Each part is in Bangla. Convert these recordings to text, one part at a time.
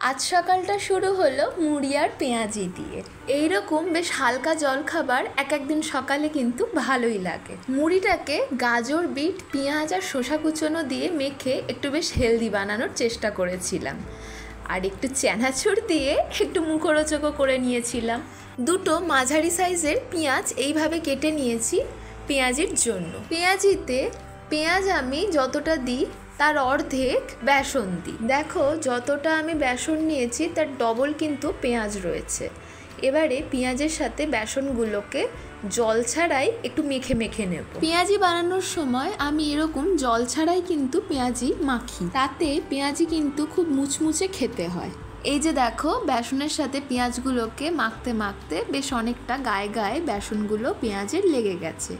আজ সকালটা শুরু হলো মুড়ি আর পেঁয়াজি দিয়ে। এইরকম বেশ হালকা জল খাবার এক একদিন সকালে কিন্তু ভালোই লাগে। মুড়িটাকে গাজর, বিট, পেঁয়াজ আর শসা কুচনো দিয়ে মেখে একটু বেশ হেলদি বানানোর চেষ্টা করেছিলাম। আর একটু চ্যানাচুর দিয়ে একটু মুখরোচকও করে নিয়েছিলাম। দুটো মাঝারি সাইজের পেঁয়াজ এইভাবে কেটে নিয়েছি পেঁয়াজির জন্য। পেঁয়াজিতে পেঁয়াজ আমি যতটা দিই, তার অর্ধেক বেসন দিই। দেখো, যতটা আমি বেসন নিয়েছি, তার ডবল কিন্তু পেঁয়াজ রয়েছে। এবারে পেঁয়াজের সাথে বেসনগুলোকে জল ছাড়াই একটু মেখে মেখে নেব। পেঁয়াজি বানানোর সময় আমি এরকম জল ছাড়াই কিন্তু পেঁয়াজি মাখি। তাতে পেঁয়াজি কিন্তু খুব মুচমুচে খেতে হয়। এই যে দেখো, বেসনের সাথে পেঁয়াজগুলোকে মাখতে মাখতে বেশ অনেকটা গায়ে গায়ে বেসনগুলো পেঁয়াজের লেগে গেছে।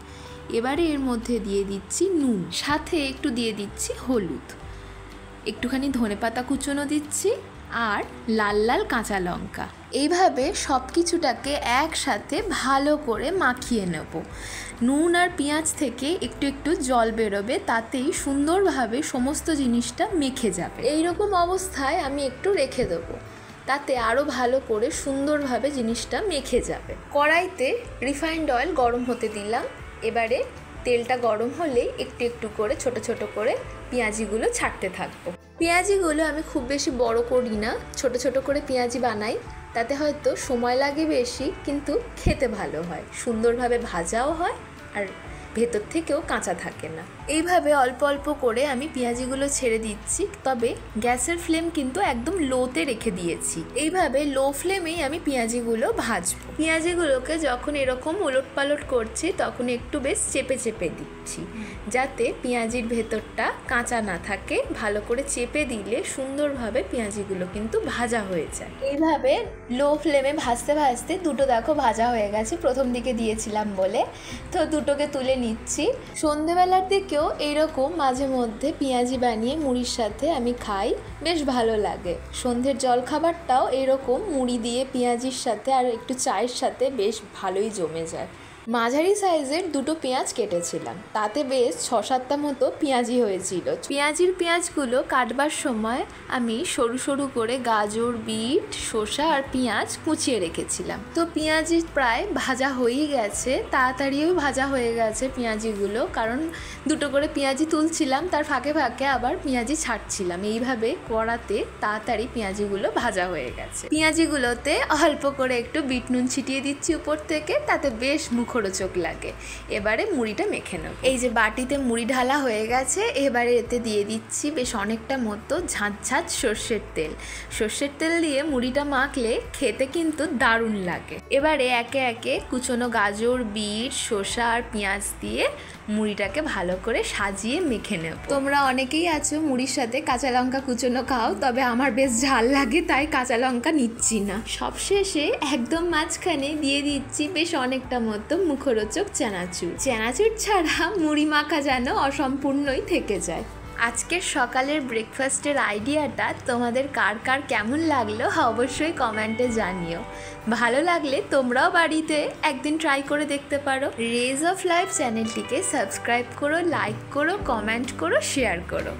এবারে এর মধ্যে দিয়ে দিচ্ছি নুন, সাথে একটু দিয়ে দিচ্ছি হলুদ। একটুখানি ধনেপাতা কুচনো দিচ্ছি আর লাল লাল কাঁচা লঙ্কা। এইভাবে সব কিছুটাকে একসাথে ভালো করে মাখিয়ে নেব। নুন আর পেঁয়াজ থেকে একটু একটু জল বেরোবে, তাতেই সুন্দরভাবে সমস্ত জিনিসটা মেখে যাবে। এই রকম অবস্থায় আমি একটু রেখে দেবো, তাতে আরও ভালো করে সুন্দরভাবে জিনিসটা মেখে যাবে। কড়াইতে রিফাইন্ড অয়েল গরম হতে দিলাম। এবারে তেলটা গরম হলেই একটু একটু করে, ছোট ছোট করে পেঁয়াজিগুলো ছাড়তে থাকব। পেঁয়াজিগুলো আমি খুব বেশি বড় করি না, ছোট ছোট করে পেঁয়াজি বানাই। তাতে হয়তো সময় লাগে বেশি, কিন্তু খেতে ভালো হয়। সুন্দরভাবে ভাজাও হয় আর ভেতর থেকেও কাঁচা থাকে না। এইভাবে অল্প অল্প করে আমি পেঁয়াজিগুলো ছেড়ে দিচ্ছি, তবে গ্যাসের ফ্লেম কিন্তু একদম লোতে রেখে দিয়েছি। এইভাবে লো ফ্লেমেই আমি পেঁয়াজিগুলো ভাজবো। পেঁয়াজিগুলোকে যখন এরকম ওলট পালট করছি, তখন একটু বেশ চেপে চেপে দিচ্ছি। যাতে পেঁয়াজির ভেতরটা কাঁচা না থাকে। ভালো করে চেপে দিলে সুন্দরভাবে পেঁয়াজিগুলো কিন্তু ভাজা হয়ে যায়। এইভাবে লো ফ্লেমে ভাজতে ভাজতে দুটো দেখো ভাজা হয়ে গেছে। প্রথম দিকে দিয়েছিলাম বলে। তো দুটোকে তুলে নিচ্ছি। সন্ধেবেলার দিকেও এইরকম মাঝে মধ্যে পেঁয়াজি বানিয়ে মুড়ির সাথে আমি খাই। বেশ ভালো লাগে। সন্ধ্যের জলখাবারটাও এরকম মুড়ি দিয়ে পেঁয়াজির সাথে আর একটু চায়ের সাথে বেশ ভালোই জমে যায়। মাঝারি সাইজের দুটো পেঁয়াজ কেটেছিলাম। তাতে বেশ ছ সাতটা মতো পেঁয়াজি হয়েছিল। পেঁয়াজির পেঁয়াজগুলো কাটবার সময় আমি সরু সরু করে গাজর, বিট, শসা আর পেঁয়াজ কুচিয়ে রেখেছিলাম। তো পেঁয়াজি প্রায় ভাজা হয়েই গেছে, তাড়াতাড়িও ভাজা হয়ে গেছে পেঁয়াজিগুলো, কারণ দুটো করে পেঁয়াজি তুলছিলাম, তার ফাঁকে ফাঁকে আবার পেঁয়াজি ছাড়ছিলাম। এইভাবে কড়াতে তাড়াতাড়ি পেঁয়াজিগুলো ভাজা হয়ে গেছে। পেঁয়াজিগুলোতে অল্প করে একটু বিট নুন ছিটিয়ে দিচ্ছি উপর থেকে, তাতে বেশ মুখ মুখরোচক লাগে। এবারে মুড়িটা মেখে নেব। এই যে বাটিতে মুড়ি ঢালা হয়ে গেছে, এবারে এতে দিয়ে দিচ্ছি বেশ অনেকটা মতো ঝাঁঝ ঝাঁঝ সর্ষের তেল। সর্ষের তেল দিয়ে মুড়িটা মাখলে খেতে কিন্তু দারুণ লাগে। এবারে একে একে কুচনো গাজর, বিট, শসা আর পেঁয়াজ দিয়ে মুড়িটাকে ভালো করে সাজিয়ে মেখে নেব। তোমরা অনেকেই আছো মুড়ির সাথে কাঁচা লঙ্কা কুচনো খাও, তবে আমার বেশ ঝাল লাগে, তাই কাঁচা লঙ্কা নিচ্ছি না। সবশেষে একদম মাঝখানে দিয়ে দিচ্ছি বেশ অনেকটা মতো মুখরোচক চানাচুর। চানাচুর ছাড়া মুড়ি মাখা যেন অসম্পূর্ণই থেকে যায়। আজকের সকালের ব্রেকফাস্টের আইডিয়াটা তোমাদের কার কার কেমন লাগল অবশ্যই কমেন্টে জানিও। ভালো লাগলে তোমরাও বাড়িতে একদিন ট্রাই করে দেখতে পারো। রেজ অফ লাইফ চ্যানেলটিকে সাবস্ক্রাইব করো লাইক করো কমেন্ট করো শেয়ার করো।